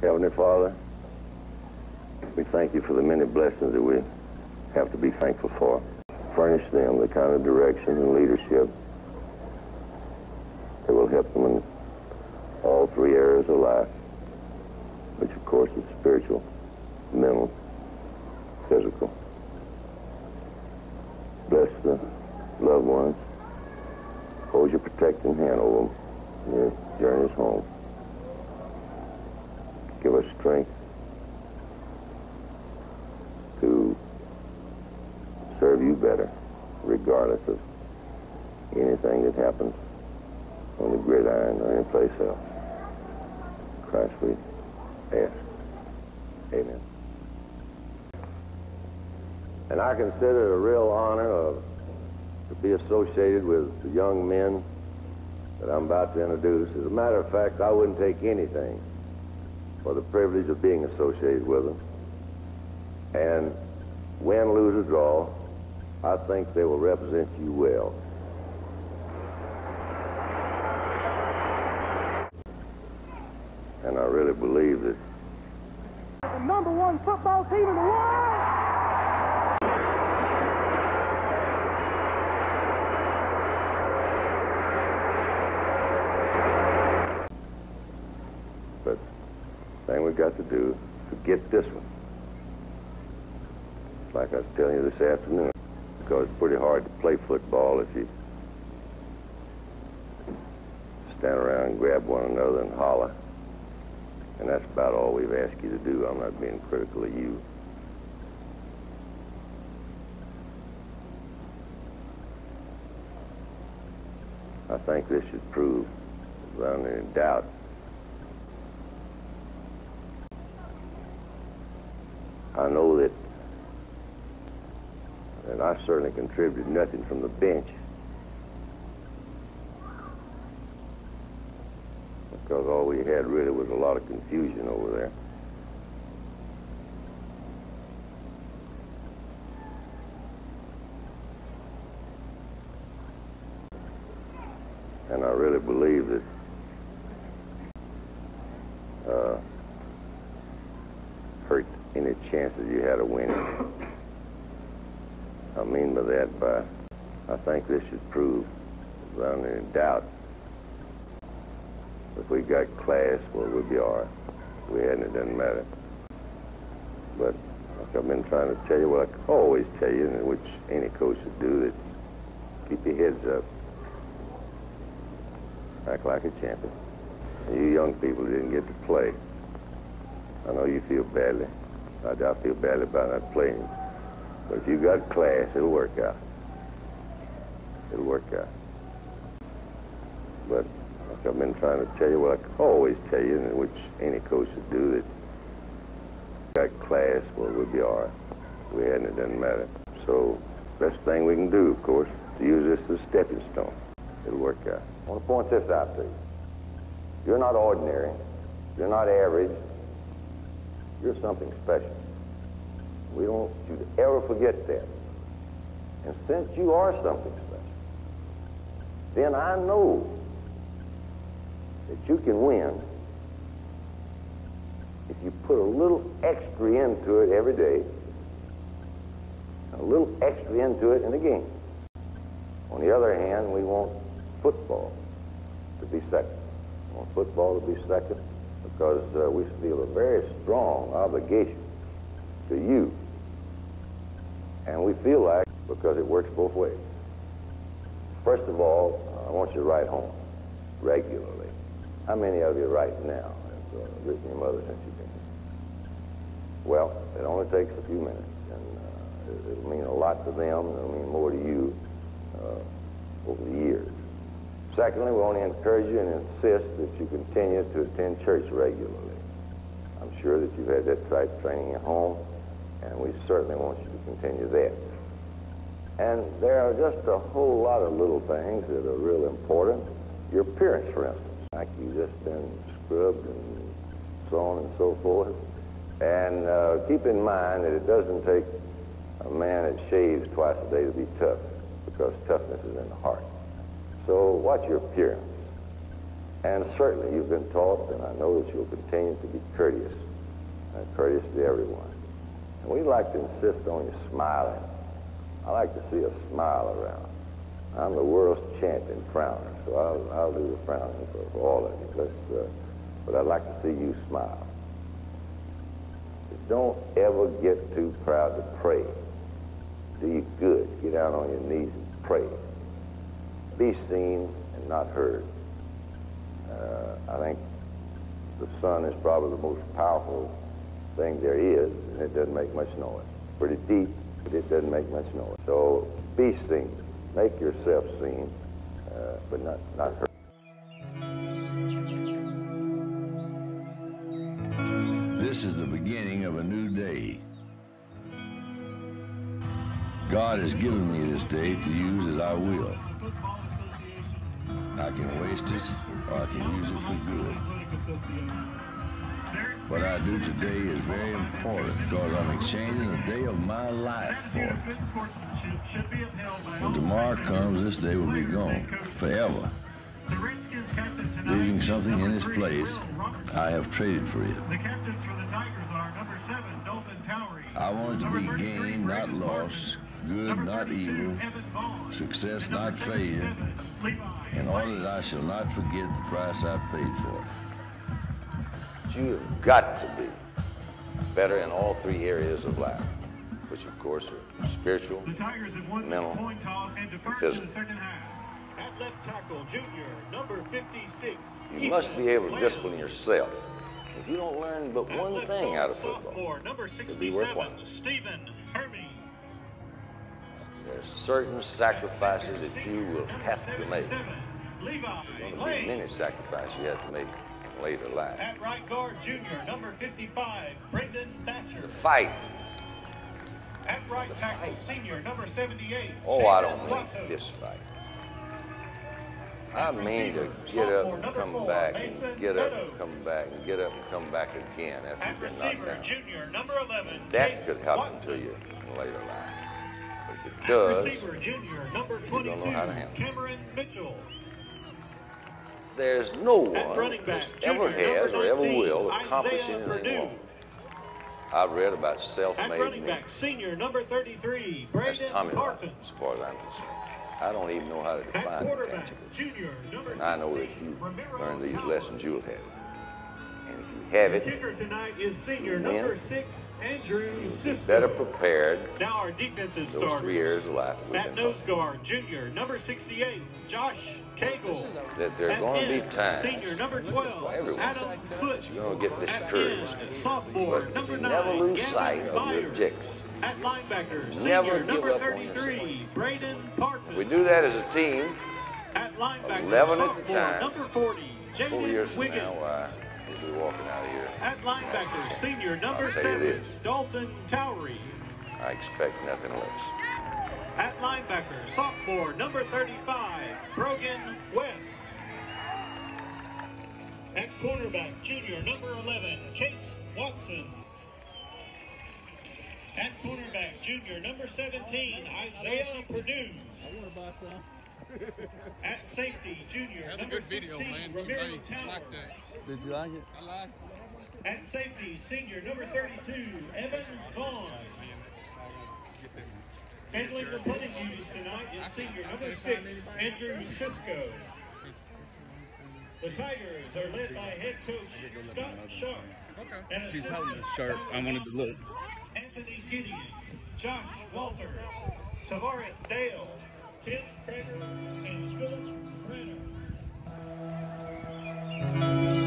Heavenly Father, we thank you for the many blessings that we have to be thankful for. Furnish them the kind of direction and leadership that will help them in all three areas of life, which of course is spiritual, mental, physical. Bless the loved ones. Hold your protecting hand over them their journeys home. Give us strength to serve you better, regardless of anything that happens on the gridiron or any place else. Christ we ask. Amen. And I consider it a real honor of, to be associated with the young men that I'm about to introduce. As a matter of fact, I wouldn't take anything for the privilege of being associated with them. And win, lose, or draw, I think they will represent you well. And I really believe that The number one football team in the world. Got to do to get this one. Like I was telling you this afternoon, because it's pretty hard to play football if you stand around and grab one another and holler. And that's about all we've asked you to do. I'm not being critical of you. I think this should prove, without any doubt, I know that, that I certainly contributed nothing from the bench. Because all we had really was a lot of confusion over there. And I really believe that uh, hurt any chances you had of winning. I mean by that, by I think this should prove, without any doubt, if we got class, well, we'd be all right. If we hadn't, it doesn't matter. But like I've been trying to tell you, what I always tell you, which any coach should do, that keep your heads up. Act like a champion. You young people didn't get to play. I know you feel badly. I doubt feel badly about not playing. But if you got class, it'll work out. It'll work out. But like I've been trying to tell you, what I always tell you, which any coach should do, that got class, well, we'll be all right. We hadn't, it doesn't matter. So, best thing we can do, of course, is use this as a stepping stone. It'll work out. I want to point this out to you. You're not ordinary. You're not average. You're something special. We don't want you to ever forget that. And since you are something special, then I know that you can win if you put a little extra into it every day, a little extra into it in the game. On the other hand, we want football to be second. We want football to be second because uh, we feel a very strong obligation to you. And we feel like, because it works both ways. First of all, I want you to write home regularly. How many of you right now have uh, written your mother since you've been here? Well, it only takes a few minutes, and uh, it, it'll mean a lot to them, and it'll mean more to you uh, over the years. Secondly, we want to encourage you and insist that you continue to attend church regularly. I'm sure that you've had that type of training at home, and we certainly want you to continue that. And there are just a whole lot of little things that are real important. Your appearance, for instance, like you've just been scrubbed and so on and so forth. And uh, keep in mind that it doesn't take a man that shaves twice a day to be tough, because toughness is in the heart. So watch your appearance. And certainly you've been taught, and I know that you'll continue to be courteous, uh, courteous to everyone. And we like to insist on you smiling. I like to see a smile around. I'm the world's champion frowner, so I'll, I'll do the frowning for, for all of you. Uh, but I'd like to see you smile. Don't ever get too proud to pray. Do you good. Get down on your knees and pray. Be seen and not heard. Uh, I think the sun is probably the most powerful thing there is, and it doesn't make much noise. Pretty deep, but it doesn't make much noise. So be seen. Make yourself seen, uh, but not, not heard. This is the beginning of a new day. God has given me this day to use as I will. I can waste it or I can use it for good. What I do today is very important because I'm exchanging a day of my life for it. When tomorrow comes, this day will be gone forever. Leaving something in its place I have traded for it. I want it to be gain, not loss, good, not evil, success, not failure, in order that I shall not forget the price I paid for it. You've got to be better in all three areas of life, which of course are spiritual, The Tigers have won mental, the coin toss and deferred to physical. the second half. At left tackle, junior, number 56. You must be able to Ethan discipline yourself. If you don't learn but At one thing out of football, Sophomore, number it'll be worthwhile. Stephen Hermes. There's certain sacrifices that you will have to make. There's going to be many sacrifices you have to make later life. At right guard, junior, number 55, Brendan Thatcher. The fight. At right the tackle, fight. senior, number 78, Oh, I don't mean fist fight. I mean to get up and come four, back Mason and get up Meadows. and come back and get up and come back again after At you've been knocked down. junior, 11, That Case could happen Watson. to you in later life. If it does, receiver, junior, number don't know 22, how to handle. Cameron Mitchell. there's no one back, ever has or ever will accomplish Isaiah anything Purdue. wrong. I've read about self-made running men. back, senior, number 33, That's Brandon Tommy Rotten, Parton. as far as I'm concerned. I don't even know how to define intangibles. junior, And I know that 16, you learn these lessons, you'll have it. And if you have The it, kicker tonight is senior, Win. number six, Andrew you'll Sisko. better prepared Now our defensive those starters. three areas of life we've At nose guard, junior, number 68, Josh Cagle. That there are going to be end, times Senior, number 12, Adam Foote. you're going to get discouraged. end, sophomore, But number 9, never lose Gavin sight of your Byers. objectives. At linebacker, senior, number 33, Braden Parton. We do that as a team. At linebacker, 11 at the sophomore, time. number 40, Four years Jaden Wiggins. now, why, we'll be walking out of here. At linebacker, senior, number I'll tell you 7. Dalton Towry. I expect nothing less. At linebacker, sophomore, number 35, Brogan West. At cornerback, junior, number 11, Case Watson. At cornerback, junior, number 17, Isaiah Purdue. At safety, junior, That's number good video, 16, man. Ramiro Somebody Towers. Did you like it? I like it. At safety, senior, number 32, Evan Vaughn. Handling the punting duties tonight is senior number six, Andrew Sisko. The Tigers are led by head coach Scott Sharp. And She's assistant holding the shirt. I wanted to look. Anthony Gideon, Josh Walters, Tavares Dale, Tim Crater and Philip Brenner.